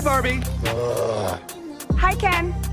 Hi, Barbie. Ugh. Hi, Ken.